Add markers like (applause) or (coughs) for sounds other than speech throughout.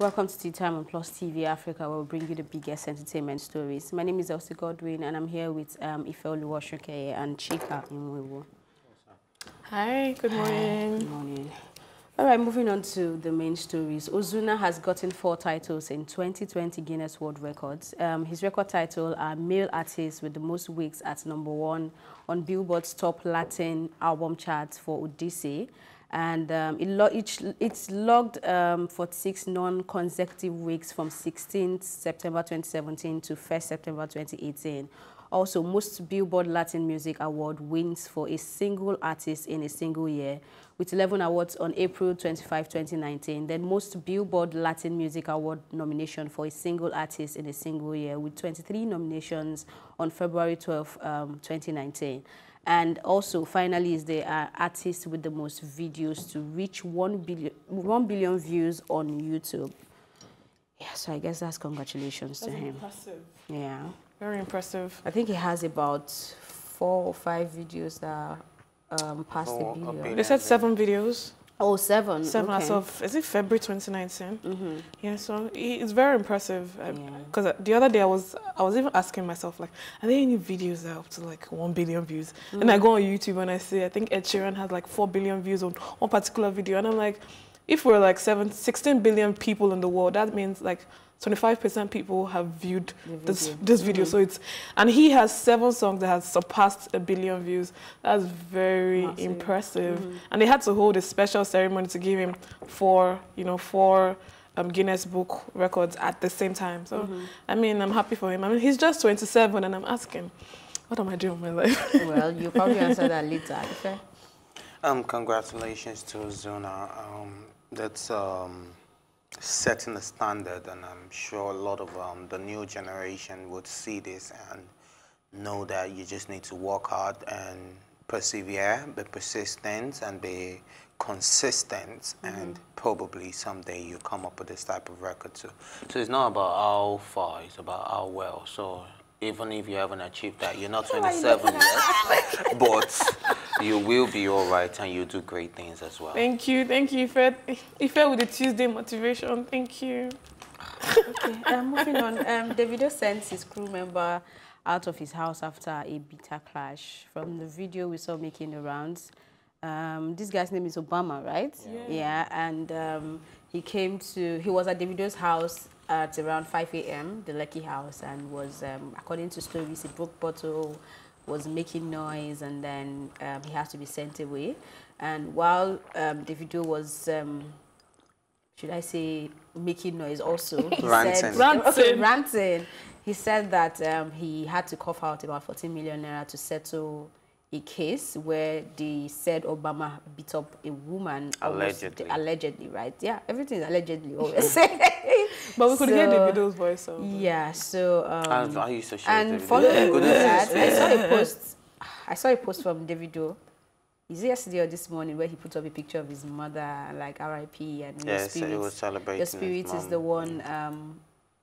Welcome to Tea Time on Plus TV Africa, where we bring you the biggest entertainment stories. My name is Elsie Godwin, and I'm here with um, Ifeoluwa Osunkeye and Chika Imwewo. Hi, good morning. Hi, good morning. All right, moving on to the main stories. Ozuna has gotten four titles in 2020 Guinness World Records. Um, his record title are Male Artist with the most weeks at number one on Billboard's top Latin album charts for Odyssey and um, it lo each, it's logged um, 46 non-consecutive weeks from 16th September 2017 to 1st September 2018. Also, most Billboard Latin Music Award wins for a single artist in a single year, with 11 awards on April 25, 2019. Then most Billboard Latin Music Award nomination for a single artist in a single year, with 23 nominations on February 12, um, 2019. And also, finally, is the uh, artist with the most videos to reach 1 billion, 1 billion views on YouTube. Yeah, so I guess that's congratulations that's to him. impressive. Yeah. Very impressive. I think he has about four or five videos that um, passed the billion. They said seven videos. Oh, seven. Seven okay. as of, is it February 2019? Mm -hmm. Yeah, so it's very impressive. Because yeah. the other day I was I was even asking myself, like, are there any videos that are up to like 1 billion views? Mm And I go on YouTube and I see, I think Ed Sheeran has like 4 billion views on one particular video. And I'm like, if we're like seven, 16 billion people in the world, that means like 25% people have viewed this this video. Mm -hmm. So it's and he has seven songs that has surpassed a billion views. That's very Massive. impressive. Mm -hmm. And they had to hold a special ceremony to give him four, you know, four um, Guinness Book records at the same time. So mm -hmm. I mean, I'm happy for him. I mean, he's just 27, and I'm asking, what am I doing with my life? well, you'll probably (laughs) answer that later. Okay. Um, congratulations to Ozuna. Um, that's um setting a standard, and I'm sure a lot of um, the new generation would see this and know that you just need to work hard and persevere, be persistent, and be consistent, mm -hmm. and probably someday you come up with this type of record too. So it's not about how far, it's about how well. So even if you haven't achieved that, you're not (laughs) 27 yet, (laughs) but you will be all right and you'll do great things as well. Thank you. Thank you, Ife. Ife with the Tuesday motivation. Thank you. okay, um, moving on. Um, Davido sends his crew member out of his house after a bitter clash. From the video we saw making the rounds, um, this guy's name is Obama, right? Yeah. Yeah, and um, he came to, he was at Davido's house at around 5 a.m., the Lucky House, and was, um, according to stories, he broke bottle, was making noise, and then um, he has to be sent away. And while um, Davido was, um, should I say, making noise also, he ranting. said, ranting. (laughs) Okay, ranting. He said that um, he had to cough out about 14 million naira to settle a case where they said Obama beat up a woman. Allegedly. Allegedly, right? Yeah, everything is allegedly (laughs) always. but we could so, hear Davido's voice. So. Yeah, so... Um, I, I used to share And following that, I saw a (laughs) post, I saw a post from Davido, is it yesterday or this morning where he put up a picture of his mother, like R.I.P. and yes, your spirit, was celebrating your spirit is the one um,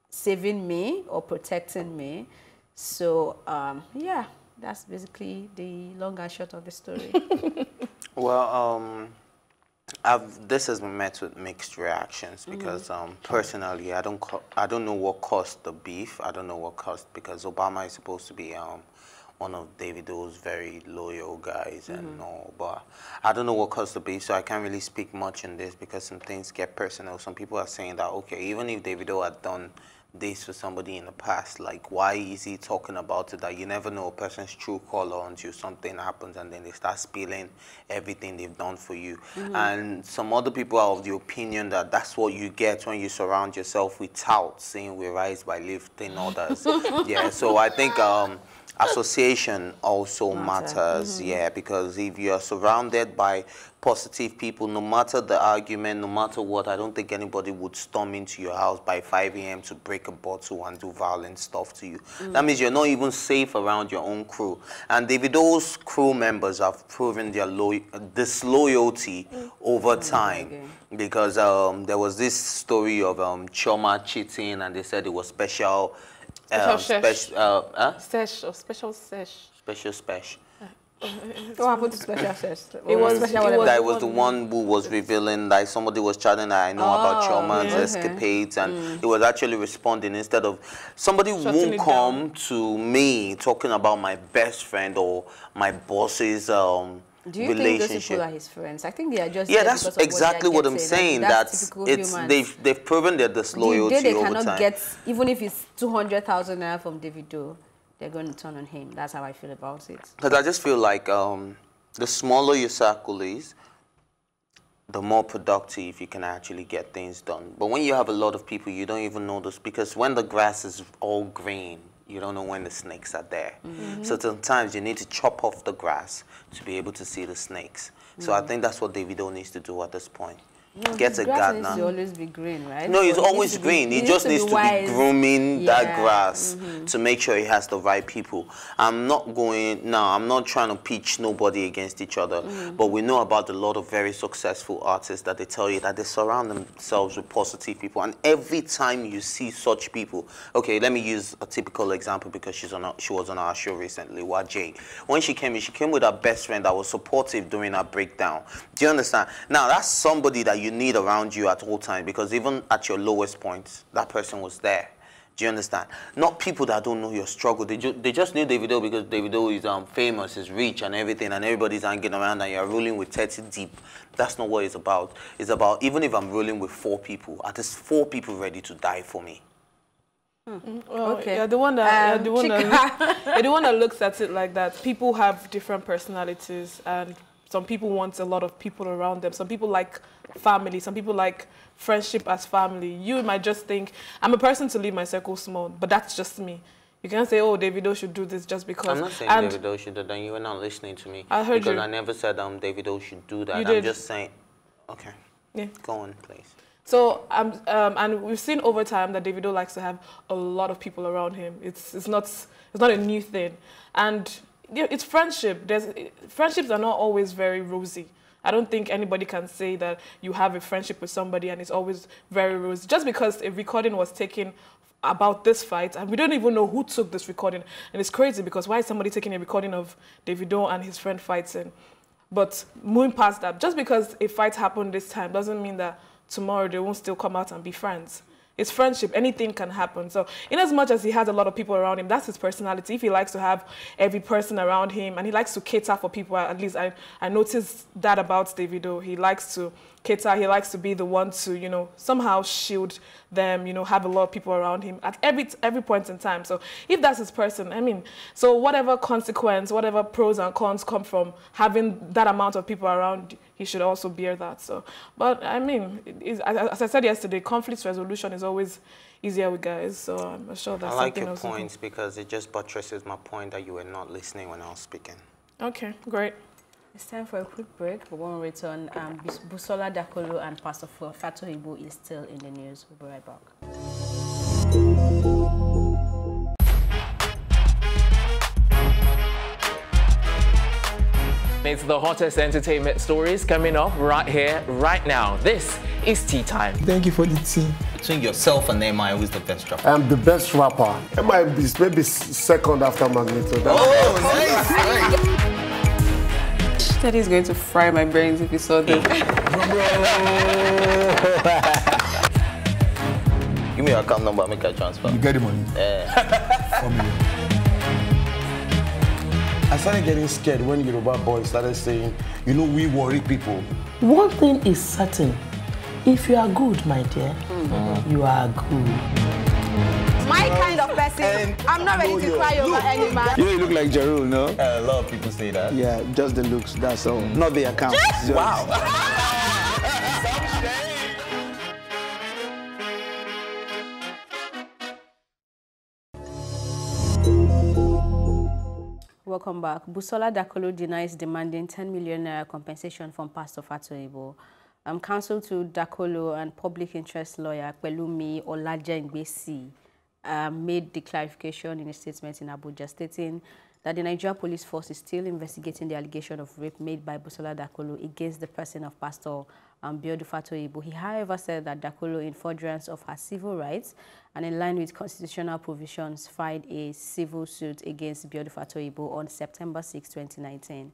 saving me or protecting me. So, um, yeah, that's basically the long and short of the story. (laughs) well, um, I've, this has been met with mixed reactions mm-hmm. because mm um, personally, I don't I don't know what caused the beef. I don't know what caused because Obama is supposed to be um, one of Davido's very loyal guys mm -hmm. and mm-hmm. all, but I don't know what caused the beef, so I can't really speak much on this because some things get personal. Some people are saying that okay, even if Davido had done this for somebody in the past? Like, why is he talking about it? That you never know a person's true color until something happens and then they start spilling everything they've done for you. Mm -hmm. And some other people are of the opinion that that's what you get when you surround yourself with touts, saying we rise by lifting others. (laughs) yeah, so I think um, association also Matter. matters, mm -hmm. yeah, because if you're surrounded by positive people, no matter the argument, no matter what, I don't think anybody would storm into your house by 5 a.m. to break a bottle and do violent stuff to you. Mm. That means you're not even safe around your own crew. And Davido's crew members have proven their lo disloyalty mm. over mm, time. Okay. Because um, there was this story of um, Chioma cheating and they said it was Special um, sesh. uh, huh? Sesh or special sesh. Special special. What happened to special sex? It was- special it was- that was the one who was revealing that somebody was chatting that I know about Oh, Chioma's okay. escapades and it was actually responding instead of somebody Shutting won't it come to me talking about my best friend or my boss's um Do you think those people are his friends? I think they are just yeah, that's of exactly what, what I'm they are getting. saying. Typical it's humans. they've they've proven their the disloyalty day they cannot time. get, even if it's 200,000 naira from Davido, they're going to turn on him. That's how I feel about it. Because I just feel like um, the smaller your circle is, the more productive you can actually get things done. But when you have a lot of people, you don't even notice because when the grass is all green, you don't know when the snakes are there. Mm-hmm. Mm-hmm. So sometimes you need to chop off the grass to be able to see the snakes. So I mm-hmm. think that's what Davido needs to do at this point. Get His a grass needs to gardener. always be green, right? No, it's always to be- green. He, needs just needs to be wise. grooming that Yeah. Mm-hmm. grass to make sure he has the right people. I'm not going now. I'm not trying to pitch nobody against each other, Mm-hmm. but we know about a lot of very successful artists that they tell you that they surround themselves with positive people, and every time you see such people, okay, let me use a typical example because she's on a, she was on our show recently. Waje, when she came in, she came with her best friend that was supportive during her breakdown. Do you understand? Now that's somebody that you need around you at all times because even at your lowest point, that person was there. Do you understand? Not people that don't know your struggle. They, ju- they just knew Davido because Davido is um, famous, is rich and everything, and everybody's hanging around and you're rolling with 30 deep. That's not what it's about. It's about even if I'm rolling with four people, at least four people ready to die for me. Well, Okay. Yeah, the one that, Um, yeah, the one that, yeah, the one that looks at it like that. People have different personalities, and some people want a lot of people around them. Some people like family. Some people like friendship as family. You might just think I'm a person to leave my circle small, but that's just me. You can't say, "Oh, Davido should do this just because." I'm not saying and Davido should do that. You were not listening to me. I heard because you. I never said um Davido should do that. You did. I'm just saying. Okay, yeah. go on, please. So um, um, and we've seen over time that Davido likes to have a lot of people around him. It's it's not it's not a new thing, and it's friendship. There's friendships are not always very rosy. I don't think anybody can say that you have a friendship with somebody and it's always very rosy. Just because a recording was taken about this fight and we don't even know who took this recording, and it's crazy because why is somebody taking a recording of Davido and his friend fighting? But moving past that, just because a fight happened this time doesn't mean that tomorrow they won't still come out and be friends. It's friendship. Anything can happen. So, in as much as he has a lot of people around him, that's his personality. If he likes to have every person around him and he likes to cater for people, at least I, I noticed that about Davido. He likes to cater. He likes to be the one to, you know, somehow shield them, you know, have a lot of people around him at every every point in time. So if that's his person, I mean, so whatever consequence, whatever pros and cons come from having that amount of people around, he should also bear that. So, but I mean, it is, as, as I said yesterday, conflict resolution is always easier with guys. So I'm sure that's I like something your else. points because it just buttresses my point that you were not listening when I was speaking. Okay, great. It's time for a quick break. But when we return, um, Busola Dakolo and Pastor F- Fatoyinbo is still in the news. We'll be right back. It's the hottest entertainment stories coming up right here, right now. This is Tea Time. Thank you for the tea. Between yourself and MI, who's the best rapper? I'm the best rapper. It might be maybe second after Magneto. That's Oh, nice! Said he's going to fry my brains if he saw this. (laughs) Give me your account number, make a transfer. You get the money. Four million. I started getting scared when Yoruba boys started saying, you know, we worry people. One thing is certain. If you are good, my dear, you are good. my kind of person. I'm not ready to cry over any man. You know, you look like Jarul, no? Uh, a lot of people say that. Yeah, just the looks, that's all. Not the account. Just- (laughs) Welcome back. Busola Dakolo denies demanding 10 million naira compensation from Pastor Fato Ibo. Um, counsel to Dakolo and public interest lawyer Pelumi Olajengbesi um, made the clarification in a statement in Abuja stating that the Nigeria Police Force is still investigating the allegation of rape made by Busola Dakolo against the person of Pastor um, Biodun Fatoyinbo. He, however, said that Dakolo, in furtherance of her civil rights and in line with constitutional provisions, filed a civil suit against Biodun Fatoyinbo on September 6, 2019.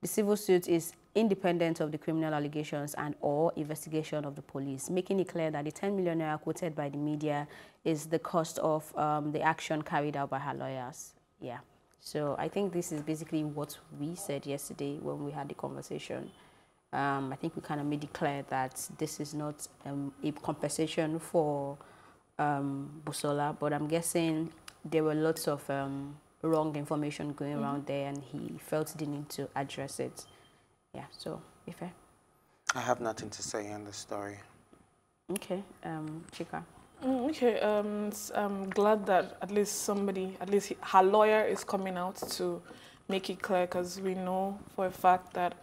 The civil suit is independent of the criminal allegations and or investigation of the police, making it clear that the 10 million naira quoted by the media is the cost of um, the action carried out by her lawyers. Yeah. So I think this is basically what we said yesterday when we had the conversation. Um, I think we kind of made it clear that this is not um, a compensation for um, Busola, but I'm guessing there were lots of um, wrong information going Mm-hmm. around there and he felt the need to address it. Yeah, so, Ife. I have nothing to say on the story. Okay, um, Chika. Mm, okay, um, I'm glad that at least somebody, at least her lawyer is coming out to make it clear because we know for a fact that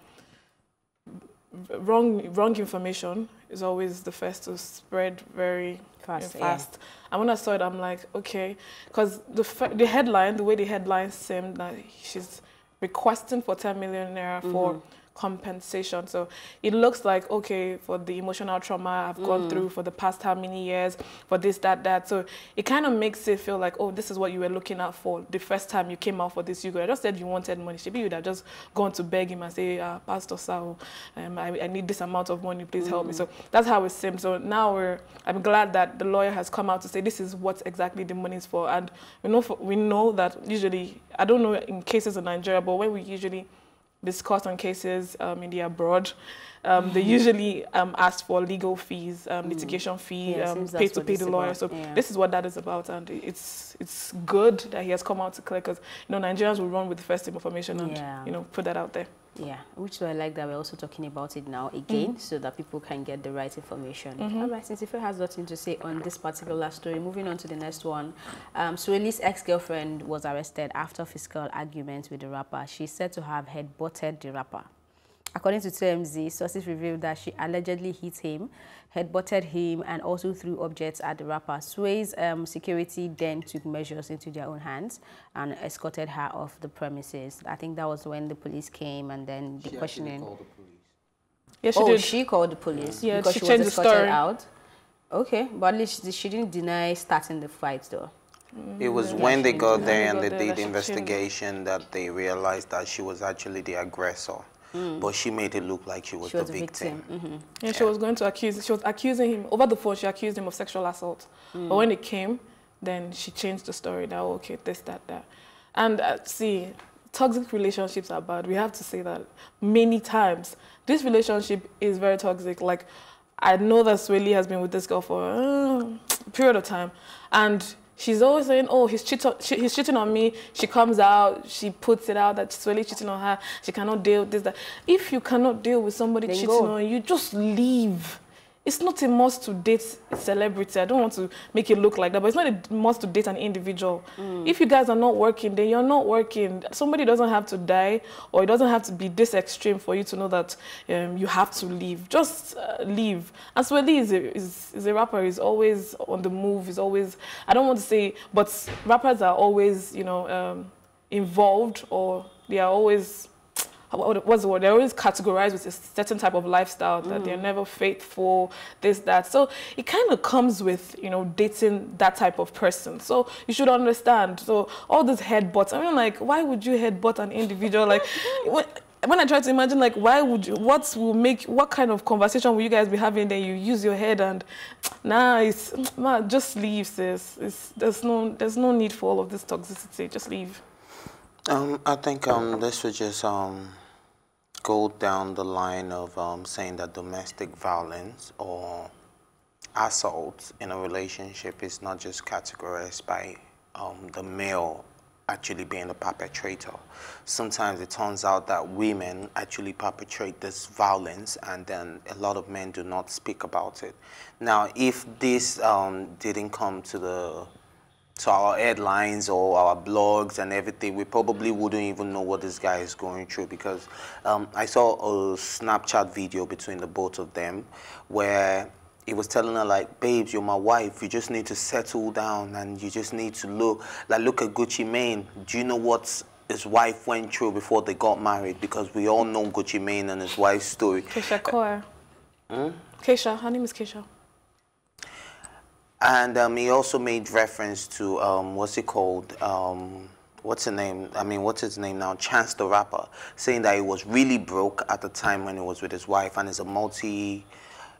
wrong wrong information is always the first to spread very Fast, uh, yeah. fast. And when I saw it, I'm like, okay, because the f- the headline, the way the headline seemed, that she's requesting for 10 million naira for Mhm. Compensation. So it looks like okay for the emotional trauma I've gone Mm. through for the past how many years, for this, that, that. So it kind of makes it feel like, oh, this is what you were looking out for the first time you came out for this. You could have just said you wanted money. Maybe you'd have just gone to beg him and say, ah, Pastor Sao, um, I, I need this amount of money, please help me. Mm. So that's how it seems. So now we're, I'm glad that the lawyer has come out to say this is what exactly the money is for. And we know, for, we know that usually, I don't know in cases in Nigeria, but when we usually discuss on cases um, in the abroad, um, they usually um, ask for legal fees, um, litigation fee, Yeah, um, pay to pay the lawyer. about, So yeah. this is what that is about, and it's it's good that he has come out to clear because you know Nigerians will run with the first information and Yeah. you know put that out there. Yeah, which I like that we're also talking about it now again so that people can get the right information. Mhm. All right, since if Ife has nothing to say on this particular story, moving on to the next one. Um, Swae Lee's ex-girlfriend was arrested after physical arguments with the rapper. She's said to have headbutted the rapper. According to TMZ, sources revealed that she allegedly hit him, headbutted him, and also threw objects at the rapper. Swae's um, security then took measures into their own hands and escorted her off the premises. I think that was when the police came and then the questioning. Yeah, she oh, did. she called the police Yeah, because she she, changed was escorted story. out. Okay, but at least she, she didn't deny starting the fight though. It was Yeah, when they got there and they did the investigation that they realized that she was actually the aggressor. Mm. But she made it look like she was, She was the the victim. victim. Mhm. Yeah, she was going to accuse. She was accusing him over the phone. She accused him of sexual assault. Mm. But when it came, then she changed the story. That oh, okay, this, that, that. And uh, see, toxic relationships are bad. We have to say that many times. This relationship is very toxic. Like I know that Swae Lee has been with this girl for uh, a period of time, and she's always saying, "Oh, he's cheating. He's cheating on me." She comes out, she puts it out that she's really cheating on her. She cannot deal with this. That if you cannot deal with somebody Then cheating go. on you, just leave. It's not a must to date a celebrity. I don't want to make it look like that, but it's not a must to date an individual. If you guys are not working, then you're not working. Somebody doesn't have to die, or it doesn't have to be this extreme for you to know that um, you have to leave. Just uh, leave. And Swae Lee is a, is, is a rapper. He's always on the move. He's always, I don't want to say, but rappers are always, you know, um, involved or they are always what's the word? They're always categorized with a certain type of lifestyle that they're mm. never faithful, this, that. So it kind of comes with, you know, dating that type of person. So you should understand. So all these headbutts, I mean, like, why would you headbutt an individual? Like, (laughs) when, when I try to imagine, like, why would you, what will make, what kind of conversation will you guys be having? Then you use your head and, nah, it's, man, just leave, sis. It's, there's no, there's no need for all of this toxicity. Just leave. Um, I think um, this would just um, go down the line of um, saying that domestic violence or assault in a relationship is not just categorized by um, the male actually being the perpetrator. Sometimes it turns out that women actually perpetrate this violence and then a lot of men do not speak about it. Now, if this um, didn't come to the to our headlines or our blogs and everything, we probably wouldn't even know what this guy is going through because um, I saw a Snapchat video between the both of them where he was telling her like, babes, you're my wife. You just need to settle down and you just need to look like look at Gucci Mane. Do you know what his wife went through before they got married because we all know Gucci Mane and his wife's story. Keyshia Ka'oir. Hmm? Keisha, her name is Keisha. And um, he also made reference to um, what's it called? Um, what's his name? I mean, what's his name now? Chance the Rapper, saying that he was really broke at the time when he was with his wife, and is a multi.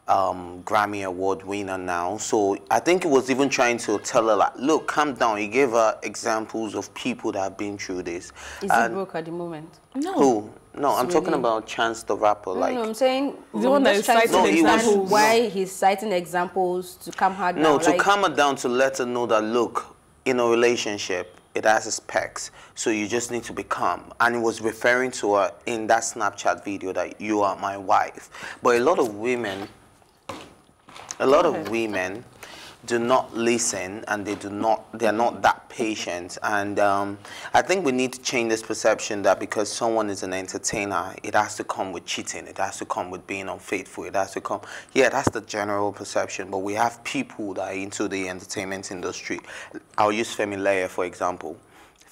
Um, Grammy Award winner now. So I think he was even trying to tell her, like, look, calm down. He gave her examples of people that have been through this. Is he broke at the moment? No. Who? No, I'm talking Really? about Chance the Rapper. Like, no, I'm saying The one I'm that just is trying to citing No, he was- understand why he's citing examples to calm her down. No, to like, calm her down to let her know that look, in a relationship, it has its pecs. So you just need to be calm. And he was referring to her in that Snapchat video that you are my wife. But a lot of women, a lot of women do not listen and they do not they're not that patient. And um, i think we need to change this perception that because someone is an entertainer it has to come with cheating. It has to come with being unfaithful. It has to come yeah that's the general perception. But we have people that are into the entertainment industry. I'll use femi for example.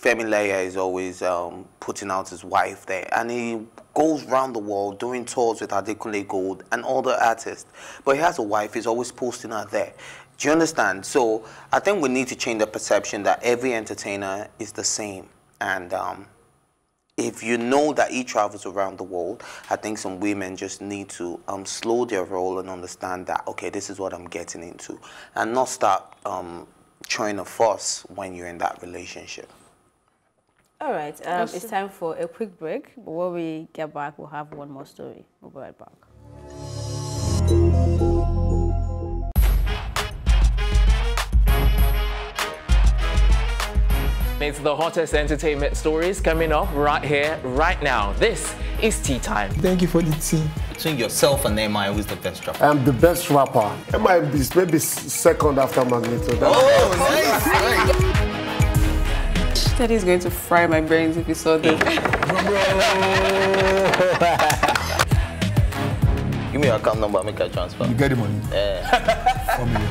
Femi Leye is always um, putting out his wife there, and he goes around the world doing tours with Adekunle Gold and other artists. But he has a wife; he's always posting her there. Do you understand? So I think we need to change the perception that every entertainer is the same, and um, if you know that he travels around the world, I think some women just need to um, slow their roll and understand that, okay, this is what I'm getting into, and not start um, trying to fuss when you're in that relationship. All right, um, it's time for a quick break. But when we get back, we'll have one more story. We'll be right back. It's the hottest entertainment stories coming up right here, right now. This is Tea Time. Thank you for the tea. Between yourself and MI, who's the best rapper? I'm the best rapper. MIB is maybe second after Magneto. That's Oh, nice, nice. Said he's going to fry my brains if he saw this. (laughs) Give me your account number, make a transfer. You get the money. Yeah. (laughs) Four million.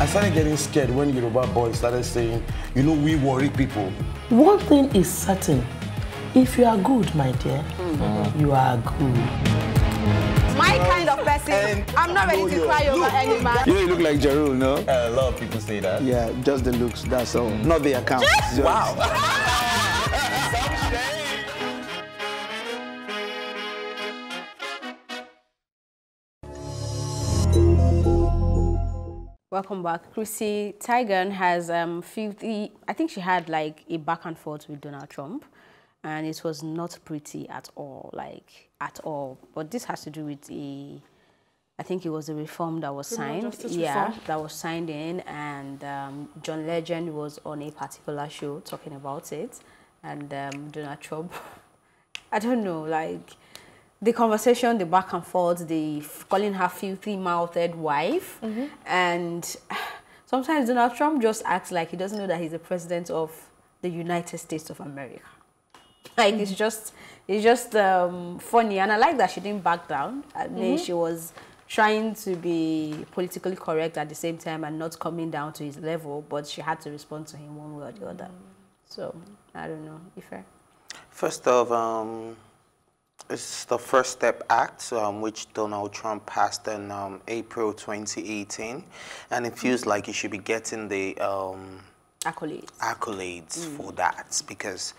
I started getting scared when Yoruba boys started saying, you know, we worry people. One thing is certain. If you are good, my dear, mm. you are good. My kind of person, I'm not ready to cry over any man. You look like Jarul, no? a lot of people say that. Yeah, just the looks, that's all. Not the account. (laughs) Just- Wow. (laughs) Welcome back. Chrissy Teigen has um, 50, I think she had like a back and forth with Donald Trump, and it was not pretty at all, like at all. But this has to do with a, I think it was a reform that was signed. yeah, reform. that was signed in, and um, John Legend was on a particular show talking about it, and um, Donald Trump, (laughs) I don't know, like the conversation, the back and forth, the calling her filthy mouthed wife, and (sighs) sometimes Donald Trump just acts like he doesn't know that he's the president of the United States of America. (laughs) Like it's just, it's just um, funny, and I like that she didn't back down. I mean, she was trying to be politically correct at the same time and not coming down to his level, but she had to respond to him one way or the other. So I don't know, if Ife. First of, um, it's the First Step Act, um, which Donald Trump passed in um, April 2018, and it feels like he should be getting the um, Accolades. accolades for that because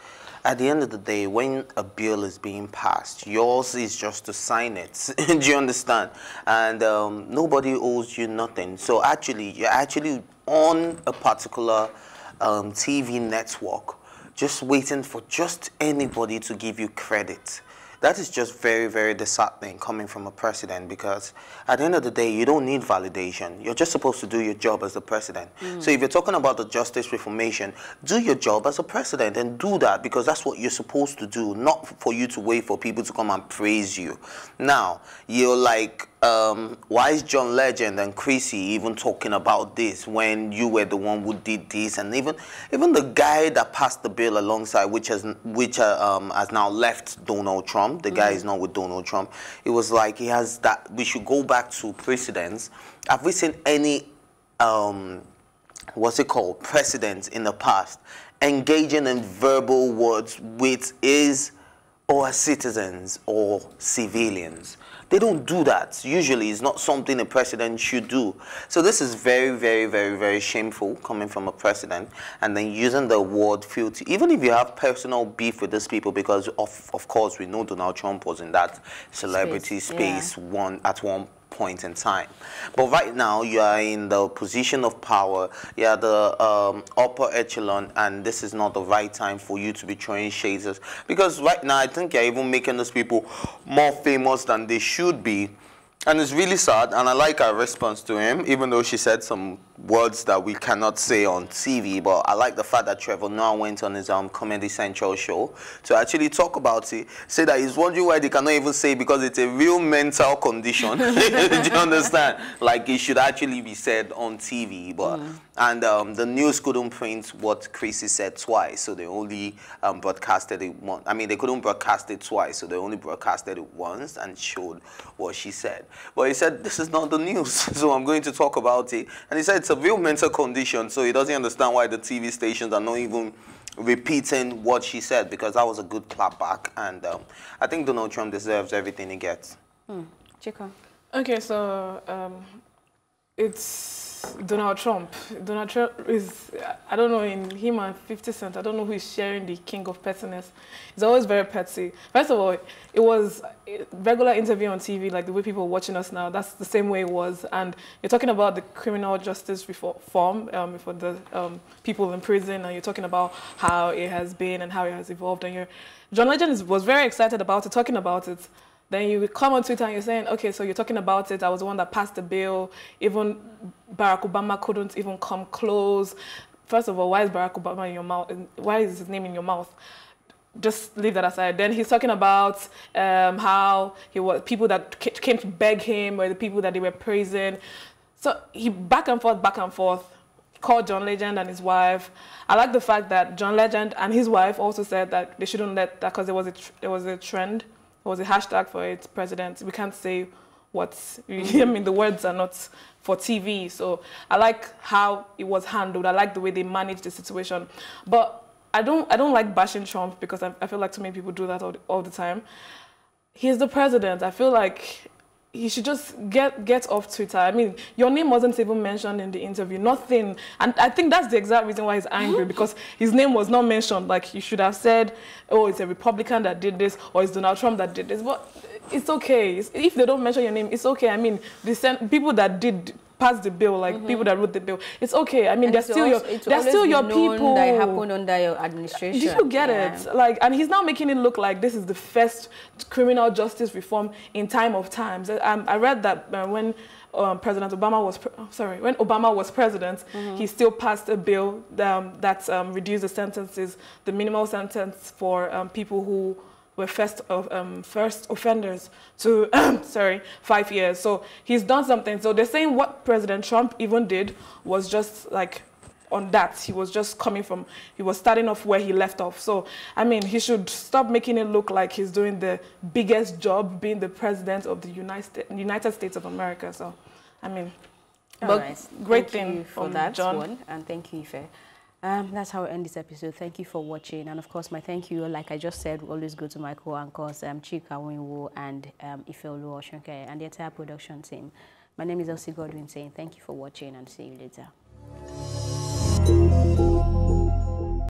at the end of the day, when a bill is being passed, yours is just to sign it. (laughs) Do you understand? And um, nobody owes you nothing. So actually, you're actually on a particular um, TV network, just waiting for just anybody to give you credit. That is just very, very disheartening coming from a president because at the end of the day, you don't need validation. You're just supposed to do your job as the president. So if you're talking about the justice reformation, do your job as a president and do that because that's what you're supposed to do, not for you to wait for people to come and praise you. Now, you're like, um, why is John Legend and Chrissy even talking about this when you were the one who did this? And even even the guy that passed the bill alongside, which has which uh, um, has now left Donald Trump. The guy is not with Donald Trump. It was like he has that. We should go back to precedents. Have we seen any? Um, what's it called? Precedents in the past engaging in verbal words with his or citizens or civilians. They don't do that. Usually, it's not something a president should do. So this is very, very, very, very shameful coming from a president, and then using the word filthy. Even if you have personal beef with these people, because of, of course we know Donald Trump was in that celebrity Space, space one at one point in time. But right now, you are in the position of power, you are the um, upper echelon, and this is not the right time for you to be throwing shades. Because right now, I think you're even making those people more famous than they should be. And it's really sad, and I like her response to him, even though she said some words that we cannot say on TV. But I like the fact that Trevor Noah went on his um, Comedy Central show to actually talk about it. Say that he's wondering why they cannot even say because it's a real mental condition. (laughs) Do you understand? Like it should actually be said on TV. But and um, the news couldn't print what Chrissy said twice, so they only um, broadcasted it once. I mean, they couldn't broadcast it twice, so they only broadcasted it once and showed what she said. But he said, this is not the news, (laughs) so I'm going to talk about it. And he said it's a real mental condition, so he doesn't understand why the TV stations are not even repeating what she said, because that was a good clap back. And um, I think Donald Trump deserves everything he gets. Hmm. Chico. Okay, so um, it's Donald Trump. Donald Trump is, I don't know, in him and 50 Cent, I don't know who is sharing the king of pettiness. He's always very petty. First of all, it was a regular interview on TV, like the way people are watching us now. That's the same way it was. And you're talking about the criminal justice reform um, for the um, people in prison, and you're talking about how it has been and how it has evolved. And you're, John Legend was very excited about it, talking about it. Then you come on Twitter and you're saying, okay, so you're talking about it. I was the one that passed the bill. Even Barack Obama couldn't even come close. First of all, why is Barack Obama in your mouth? Why is his name in your mouth? Just leave that aside. Then he's talking about um, how he was people that came to beg him or the people that they were praising. So he back and forth, back and forth called John Legend and his wife. I like the fact that John Legend and his wife also said that they shouldn't let that because there was a there was a trend, there was a hashtag for it, president. We can't say what's (laughs) I mean the words are not for TV. So I like how it was handled. I like the way they managed the situation. But I don't I don't like bashing Trump because I, I feel like too many people do that all, all the time. He's the president. I feel like he should just get get off Twitter. I mean, your name wasn't even mentioned in the interview. Nothing. And I think that's the exact reason why he's angry mm-hmm. because his name was not mentioned. Like you should have said, "Oh, it's a Republican that did this," or "It's Donald Trump that did this." But it's okay. It's- if they don't mention your name, it's okay. I mean, the people that did pass the bill, like people that wrote the bill, it's okay. I mean, And they're still your also- they're still your people. That happened under your administration. Did you get Yeah. it? Like, and he's now making it look like this is the first criminal justice reform in time of times. Um, I read that uh, when um, President Obama was pre- oh, sorry, when Obama was president, he still passed a bill um, that um, reduced the sentences, the minimal sentence for um, people who were first of um, first offenders to (coughs) sorry five years. So he's done something. So they're saying what President Trump even did was just like on that. He was just coming from, he was starting off where he left off. So, I mean, he should stop making it look like he's doing the biggest job being the president of the United, United States of America. So, I mean, All but right. great Thank thing for that John. one, and thank you, Ife. Um, that's how we end this episode. Thank you for watching, and of course, my thank you, like I just said, always go to my co-anchors, um, Chika Winwo and um, Ife Oluoshunke, and the entire production team. My name is Elsie Godwin saying thank you for watching, and see you later.